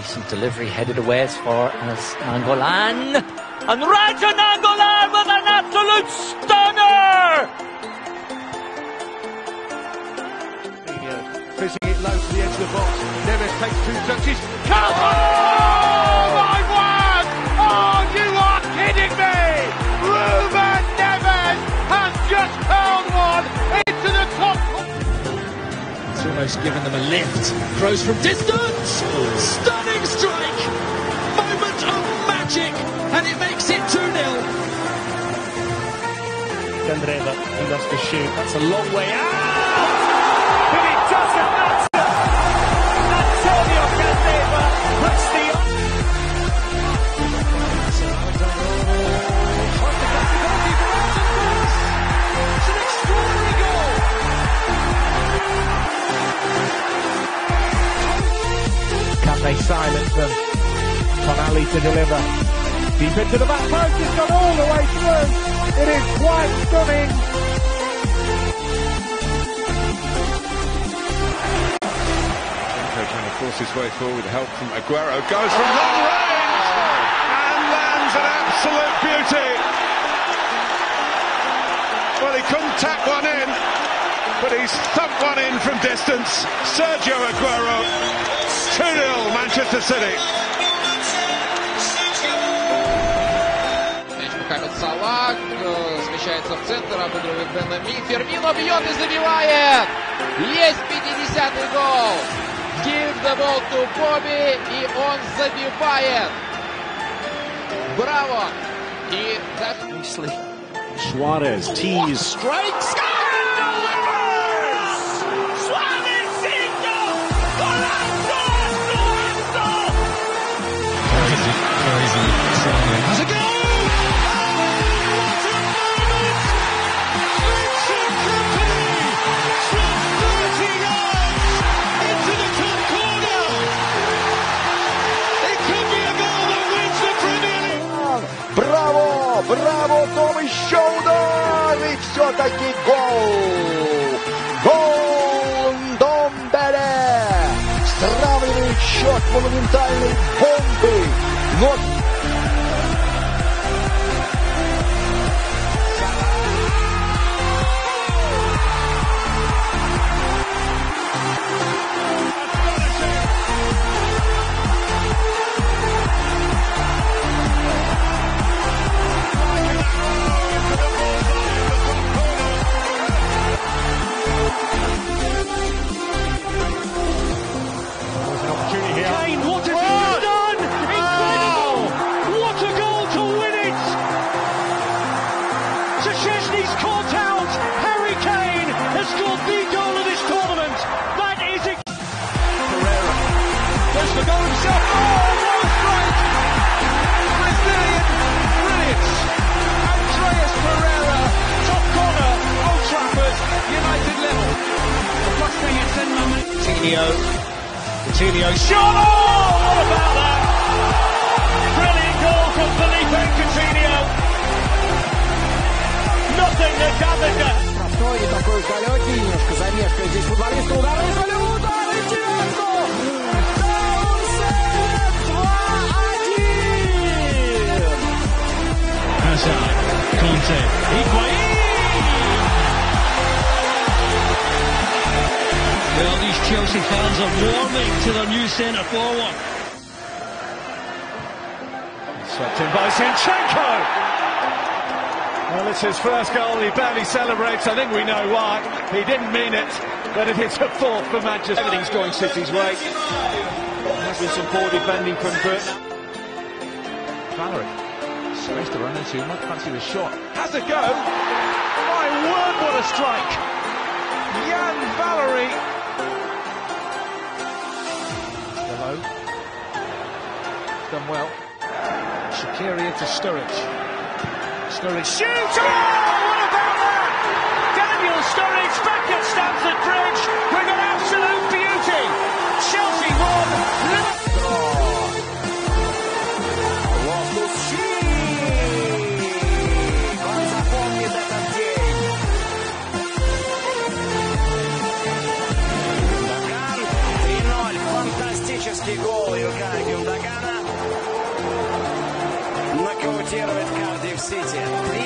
Decent delivery headed away as far as Nainggolan. And Radja Nainggolan with an absolute stunner! Fizzing it low to the edge of the box. Neves takes two touches. Come Oh, almost given them a lift. Throws from distance. Stunning strike. Moment of magic. And it makes it 2 0. Candreva, he lost the shoot. That's a long way out! They silence them? Tonali to deliver. Deep into the back post, it's gone all the way through. It is quite stunning. trying to force his way forward help from Aguero. Goes from long range and lands an absolute beauty. Well, he couldn't tack one in, but he's thumped one in from distance. Sergio Aguero, 2-0 Manchester City. Мяч Мухаммед Салах э, смещается в центр, обыгрывает Бена Ми. Фермино бьет и забивает. Есть 50-й гол. Give the ball to Bobby, и он забивает. Браво! И даже... Suarez tease. Strikes. Has a Браво! Том еще удар! И все-таки гол! Гол Домбеле! Сравнивает счет монументальной бомбы! Но gets the goal himself. Oh, what a strike! Brazilian brilliance. Andreas Pereira, top corner, Old Trafford, United level. The plus thing is in moment. Coutinho, Coutinho, shot! Oh, what about that? Brilliant goal from Philippe Coutinho. Nothing that Davica. Такой немножко замешкой здесь Chelsea fans are warming to their new centre forward. Swept in by Zinchenko. Well, it's his first goal. He barely celebrates. I think we know why. He didn't mean it, but it is a fourth for Manchester. Everything's going City's way. There's been some poor defending from Burton. Valery. Space to run into. Might fancy the shot. Has a go. My word, what a strike. Yan Valery. Done well. Shaqiri into Sturridge. Sturridge shoots! Oh, what about that? Daniel Sturridge back at Stamford Bridge with an дебютирует Кардив Сити.